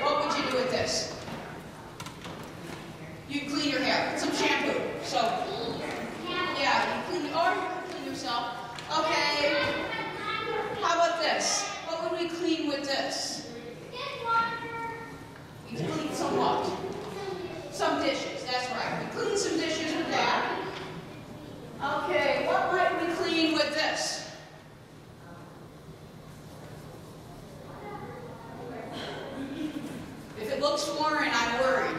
What would you do with this? You clean your hair. Some shampoo. So, yeah, you clean, or you can clean yourself. Okay. How about this? What would we clean with this? We clean some what? Some dishes, that's right. We clean some dishes with that. Okay, what might we clean with this? If it looks foreign, I'm worried.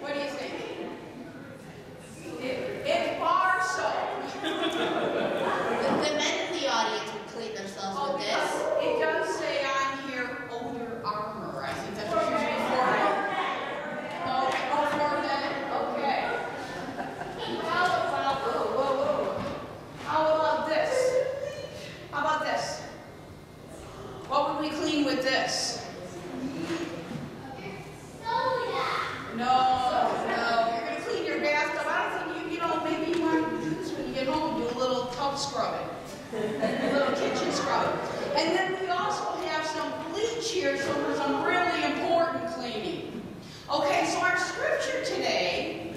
What do you think? It, it's bar soap. The, the men in the audience would clean themselves Oh, with because this. It does say on here odor armor. I think that's what you're using for it. Oh, oh, for that, okay. How about, whoa, whoa, whoa. How about this? How about this? What would we clean with this? No, no, you're gonna clean your bathtub. I don't think you, you know, maybe you want to do this when you get home, do a little tub scrubbing. A little kitchen scrubbing. And then we also have some bleach here, so for some really important cleaning. Okay, so our scripture today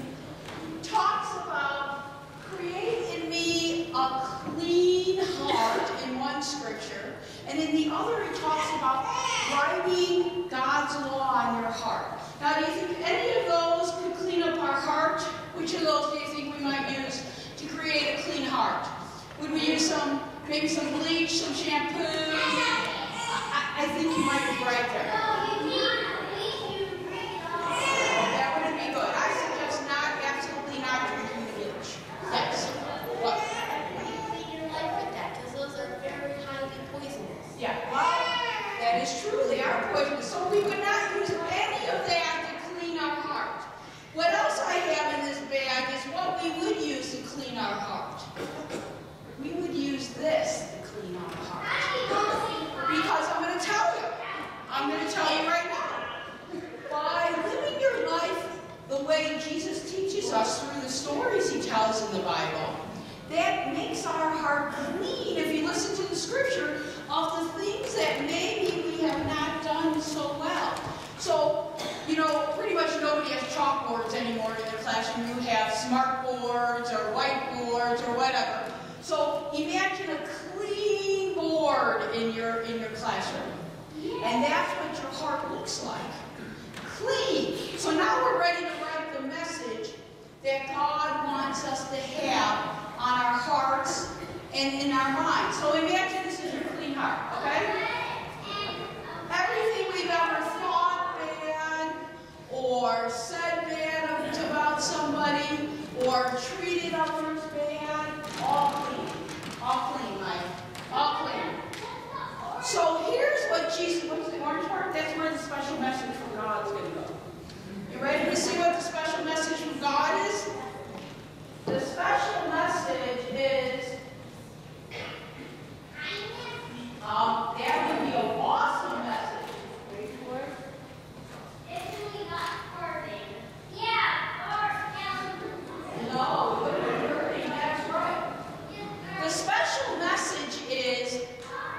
talks about create in me a clean heart in one scripture, and in the other it talks about writing God's law on your heart. Now, do you think any of those could clean up our heart? Which of those do you think we might use to create a clean heart? Would we use some, maybe some bleach, some shampoo? I, I think you might be right there. Poisonous. So we would not use any of that to clean our heart. What else I have in this bag is what we would use to clean our heart. We would use this to clean our heart. Because I'm going to tell you. I'm going to tell you right now. By living your life the way Jesus teaches us through the stories he tells in the Bible, that makes our heart clean if you listen to the scripture of the things that may we have not done so well. So, you know, pretty much nobody has chalkboards anymore in their classroom. You have smart boards or whiteboards or whatever. So imagine a clean board in your in your classroom. And that's what your heart looks like. Clean. So now we're ready to write the message that God wants us to have on our hearts and in our minds. So imagine this is your clean heart, okay? Everything we've ever thought bad or said bad about somebody or treated others bad, all clean. All clean, Mike. All clean. So here's what Jesus, what's the orange part? That's where the special message from God is going to go. You ready to see what the special message from God is? The special message is, um, that would be an awesome message. Wait for it. No, it wouldn't be hurting, that's right. The special message is,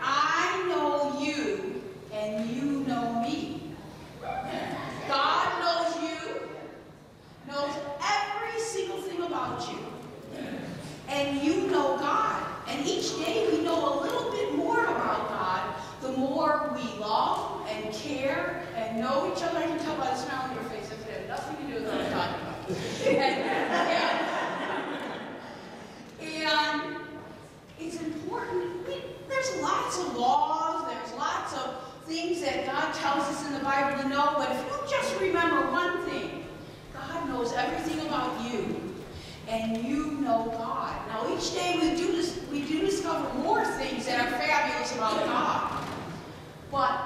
I know you and you know me. God knows you, knows every single thing about you. And you know God. And each day we know a little bit more about God, the more we love and care and know each other. I can tell by the smile on your face that it has nothing to do with what I'm talking about. And, and, and it's important. We, there's lots of laws, there's lots of things that God tells us in the Bible to know, but if you just remember one thing, God knows everything about you, and you know God. Now each day we do this, we do discover more things that are fabulous about God. But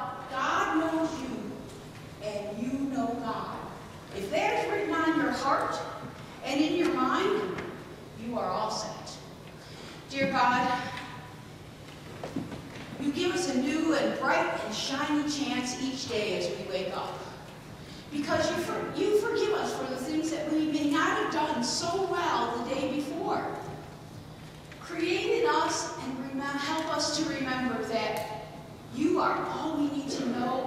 bright and shiny chance each day as we wake up. Because you, for, you forgive us for the things that we may not have done so well the day before. Created us and help us to remember that you are all we need to know